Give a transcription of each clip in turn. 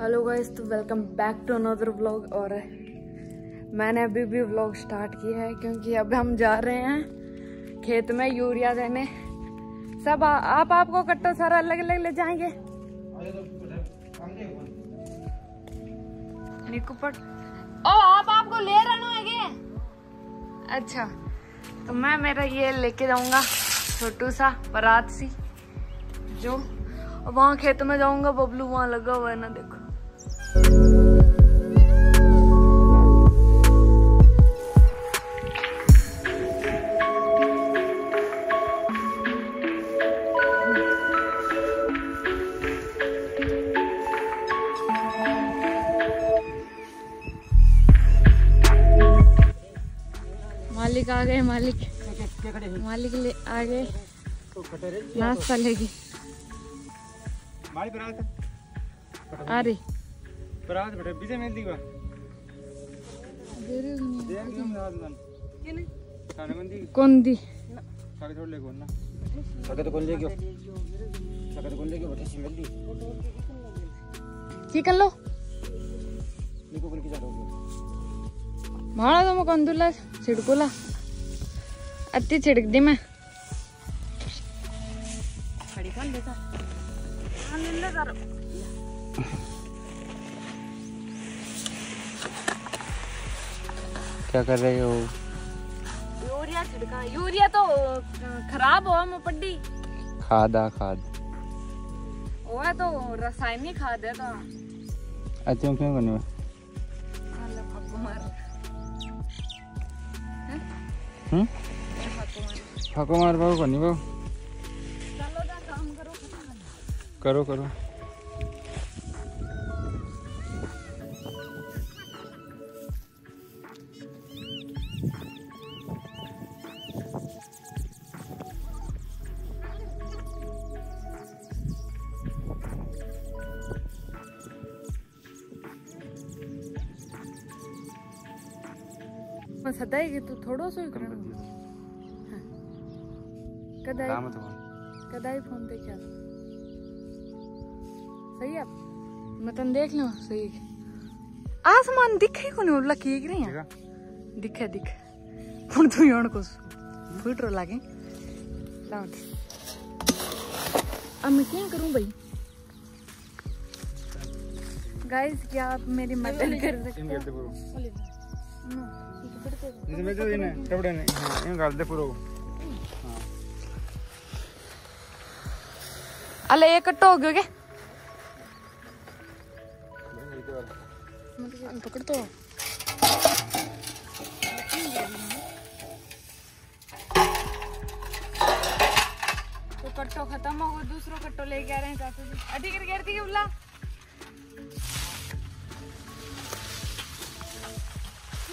Hello guys तो welcome back to another vlog और मैंने अभी भी व्लॉग स्टार्ट किया है क्योंकि अब हम जा रहे हैं खेत में यूरिया देने। सब आ, आप आपको कट्टो सारा अलग अलग ले जाएँगे। निकुपट ओ आप आपको ले रहा अच्छा तो मैं मेरा ये लेके जाऊँगा छोटू सा परात सी जो वहाँ खेत में जाऊँगा बबलू वहाँ लगा हुआ है ना देखो। मालिक आ गए, मालिक। मालिक ले आ गए। नाश्ता लेगी। आ रही कौन दी छोड़ ले कौन ना सके अति छिड़क दी मैं। खड़ी कर लेता हाँ, ले ले करो। क्या कर रहे हो? यूरिया छिड़का। यूरिया तो खराब हुआ मैं पड्डी। खादा खाद। वो है तो रासायनिक खाद है तो। अच्छा क्यों मार। हम्म फाको मार बाबू करनी काम करो। करो सदाई तू थोड़ो सो कदाई काम तो कदाई फ़ोन सही है? मैं तन देख लूँ सही। आसमान दिखे को नहीं लकी रही है? दिखे दिखे। तू योण को फुट रो लागे। लाओ अब मैं क्या करूँ भाई? गाइस क्या आप मेरी मदद कर सकते हो। इसमें तो ने हाँ इन कर दे पूरो हाँ। अले ये कट्टो हो गयो क्या? तो तो कट्टो खत्म हो गया दूसरो कट्टो लेके आ रहे हैं चाचू जी अटी कर है बुला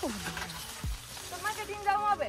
तो मैं कटिंग जाऊँ अबे?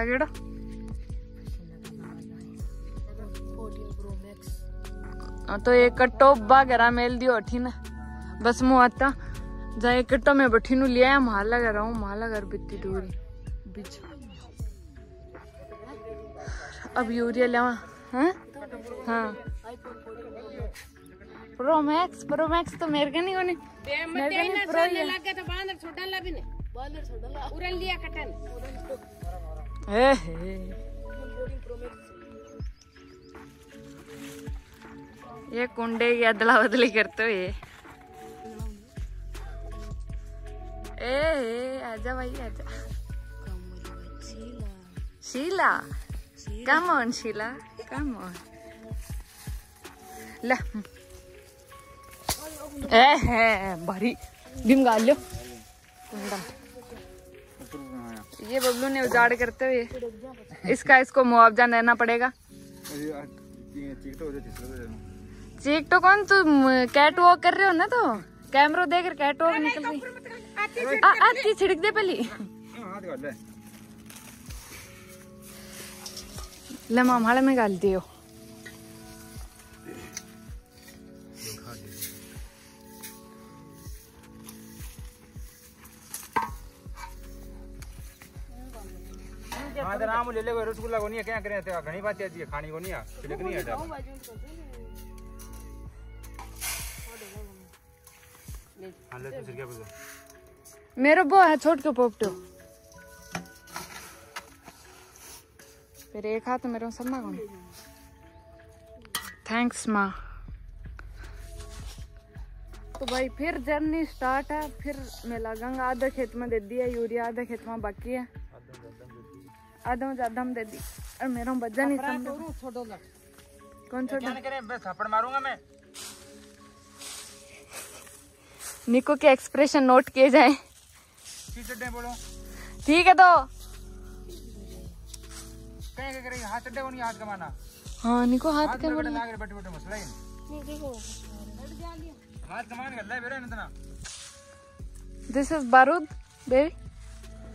सगेड़ा हाँ, तो एक कट्टो बागरा मेल दियो अठी ना बस मु आता जा एक कट्टो में बठी नु लिया माला कर रहा हूँ माला कर बित्ती दूरी बीच अब यूरिया लेवा हाँ? हाँ. प्रो मैक्स प्रो मैक्स तो मेरे का नहीं होने. मेरे का नहीं प्रो ही है. तो बांदर छोड़ला भी ने बांदर छोड़ला उरल लिया कटन. ये कुंडे की अदला बदली करते हो ये ए, आजा भाई, आजा। Sheela. Come on Sheela come on ला। ए हे भारी। डिम गाल लो। कुंडा। ये बबलू ने उजाड़ करते हुए इसका इसको मुआवजा देना पड़ेगा। चीख तो हो है तो कौन तू कैट वॉक कर रहे हो ना तो? कैमरा देख कर कैट वॉक निकल रही। आ आती छिड़क दे पहली। कर ले। ले में गाल दियो हाँ तो नाम ले ले रसगुल्ला को नहीं है क्या करें? तो घनी बात है खानी को नहीं है। छिड़क नहीं है हाँ तू मेरो वो है छोट के पोपटो। फिर एक हाथ मेरे सब ना कौन? थैंक्स माँ। तो भाई फिर जर्नी स्टार्ट है फिर मैं लगाऊँगा आधा खेत में दे दिया यूरिया आधा खेत में बाकी है। आधा ज़्यादा दे दी। और मेरा वज़न नहीं समझ छोड़ो ला कौन छोटा क्या करें? बस थप्पड़ मारूँगा मैं। निको के एक्सप्रेशन नोट किए जाए। बोलो। ठीक है तो। हाथ चड्डे को नहीं हाथ कमाना। हाँ निको हाथ लाग बैठे बैठे मसला ही। हाथ कमान कर ले बेरे इतना। दिस इज़ बारूद बेबी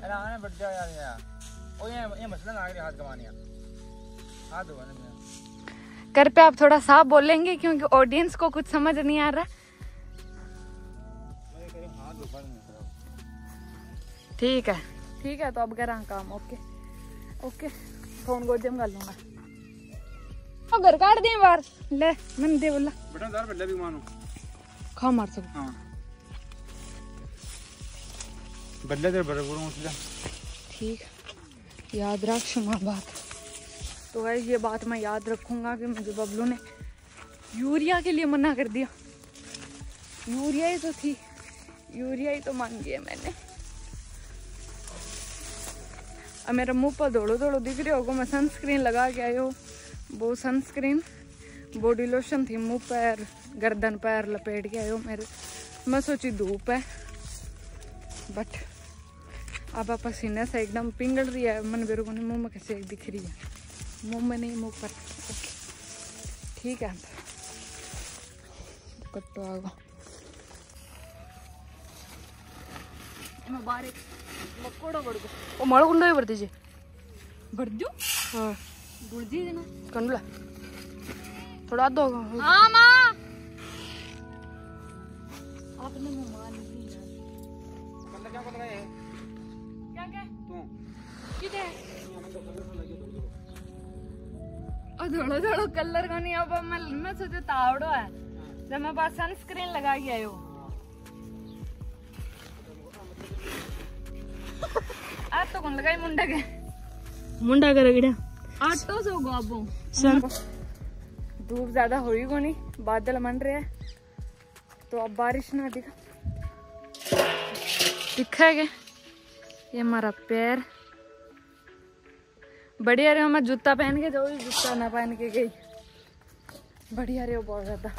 अरे आने बैठ जाओ यार यार। ये ये हाथ कमानिया हाथ कर पे आप थोड़ा साफ़ बोलेंगे क्योंकि ऑडियंस को कुछ समझ नहीं आ रहा। ठीक है। ठीक है तो अब करा काम ओके। ओके फ़ोन को जम कर लूँगा। अब घर काट दिए बाहर। ले मन दे बोला। बेटा दार बल्ले भी मानो खा मार सब। हाँ। बल्ले तेरे बड़े गुरु उठ जा ठीक। याद रख शुमा बात तो भाई ये बात मैं याद रखूँगा कि मुझे बबलू ने यूरिया के लिए मना कर दिया। यूरिया ही तो थी। यूरिया ही तो मांगी है मैंने। अब मेरा मुँह पर दौड़ो दौड़ो दिख रही होगा, मैं सनस्क्रीन लगा के आई हूँ। वो सनस्क्रीन बॉडी लोशन थी मुँह पैर, गर्दन पैर, लपेट के हूँ मेरे। मैं सोची धूप है बट अब आप पसीने से एकदम पिंगल रही है, मन को नहीं में कैसे दिख रही है? मुँह में नहीं, मुँह पर। ठीक है। कट्टो आगो। ओ मळ गुंडो भर दीजिए। भर दो? हाँ। तू थोड़ो थोड़ो कलर को नहीं अब मैं मैं सोचे तावड़ो है। जब मैं पास सनस्क्रीन लगा के आयो आज तो कौन लगाई मुंडा के? मुंडा कर गिड़ा आटो सो गो अब सर। धूप ज़्यादा हो ही को नहीं बादल मन रहे हैं। तो अब बारिश ना दिखा। दिखा है क्या ये हमारा पैर। बढ़िया रहे मैं जूता पहन के जाऊँ जूता ना पहन के गई। बढ़िया रहे हो, बहुत ज़्यादा।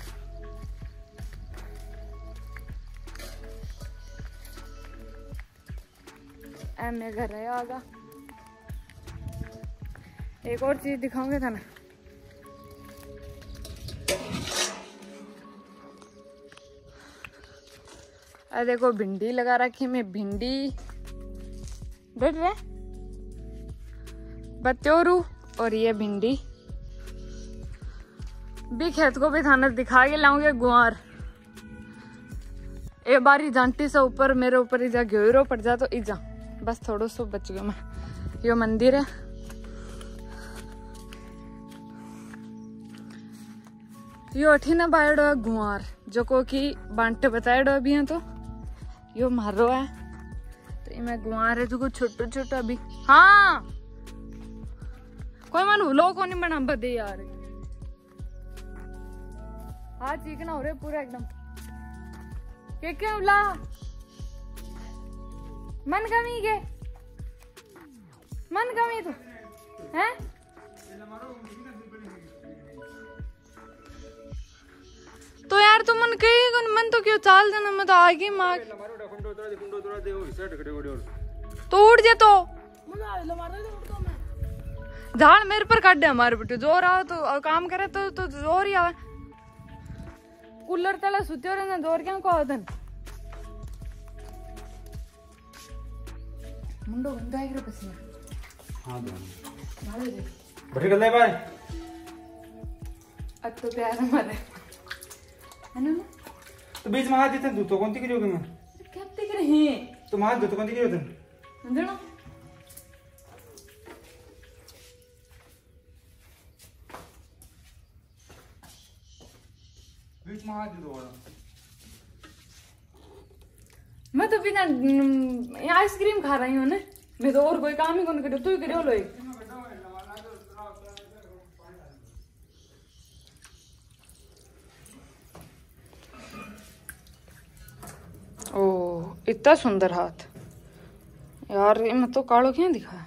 ऐ, मैं घर आया आगा। एक और चीज़ दिखाऊँगे था ना? अरे देखो, भिंडी लगा रखी मैं, भिंडी। देख रहे बत्योरू और ये भिंडी। भी खेत को भी थाना दिखा के लाऊँगे गुआर। ए बारी जानटी से ऊपर, मेरे ऊपर इजा घेरो पड़ जा तो इजा। बस थोड़ो सो बच गयो मैं। यो मंदिर है। यो अठी ना बायडो है गुआर। जो को की बांटे बताएडो अभी तो। यो मारो है। मैं गुआर है जो को छोटो छोटो अभी हाँ। कोई मन हुलो को नहीं बना बदे यार हाँ। चिकना हो रहे पूरा एकदम। के क्या हुला? मन कमी के। मन कमी तो। हैं? तो यार तू मन कही मन तो क्यों चाल देना, मैं तो आगे मार। तोड़ा और तो। तो झाड़ मेरे पर काट दे हमारे बेटे ज़ोर आओ तो और काम करे तो तो ज़ोर ही आवे। कूलर तले सुते रहने ज़ोर क्या को आदन मुंडो गंदा है पसीना। हाँ दो नाले दे। बैठे गल भाई। अब तो प्यार हमारे। है ना? तो बीच में हाथ देते तू तो कौन ती करियोगे मैं? क्या दिख रहे हैं तुम हाथ दो तो तुम देना बीच में तो बिना आइसक्रीम खा रही हूँ ना। मैं तो और कोई काम ही कौन करियो तू ही करियो लो एक ओ इतना सुंदर हाथ। यार ये मैं तो कालो क्या दिखा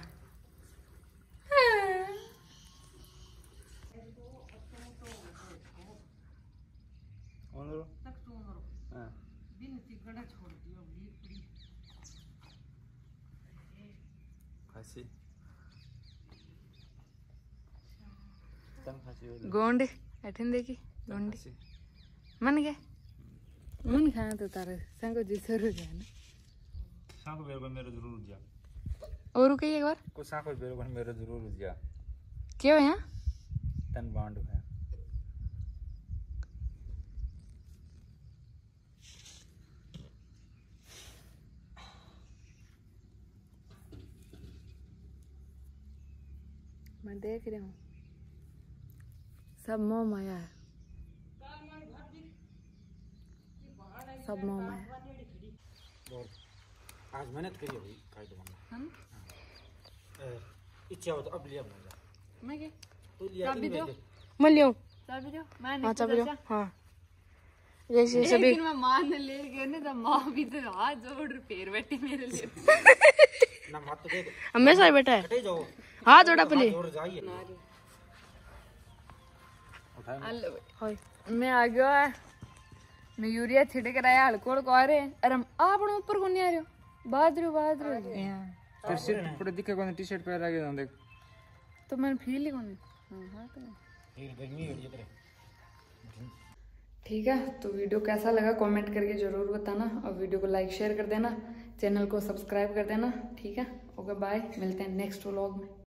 गोंड अठन देखी गोंड। मन गए मन खाना तो तारे संग जी सर हो जाए ना। सांको बेरो मेरे ज़रूर जा। और कही एक बार? को सांको बेरो मेरे ज़रूर जा। क्या है यहाँ? तन बांड है। मैं देख रही हूँ। सब मोह माया है। सब मोह माया आज मेहनत करी होगी तो हम? इच्छा हो तो अब लिया बना मैं क्या? तो लिया चाबी दो। मैं लियो चाबी दो। मैं हाँ नहीं चाबी अच्छा हाँ। जैसे सभी लेकिन मैं माँ ने ले गए ना तो माँ भी तो हाथ जोड़ पैर बैठी मेरे लिए। ना मत तो दे हमेशा ही। बैठा है हटे जाओ। हाँ जोड़ा पहले और जाइए। उठाए हेलो हाय। मैं आ गया। है मैं यूरिया छिड़क रहा हल्कोड़ को आ रहे हैं। अरे हम आप ऊपर को नहीं आ रहे हो? बादरू बादरू टी शर्ट पूरे दिखे कौन टी शर्ट पहन रखे देख। तो मैंने फील ही कौन हाँ? हाँ तो गर्मी हो रही है ठीक है तो वीडियो कैसा लगा कमेंट करके ज़रूर बताना और वीडियो को लाइक शेयर कर देना। चैनल को सब्सक्राइब कर देना ठीक है? Okay bye. मिलते हैं नेक्स्ट व्लॉग में।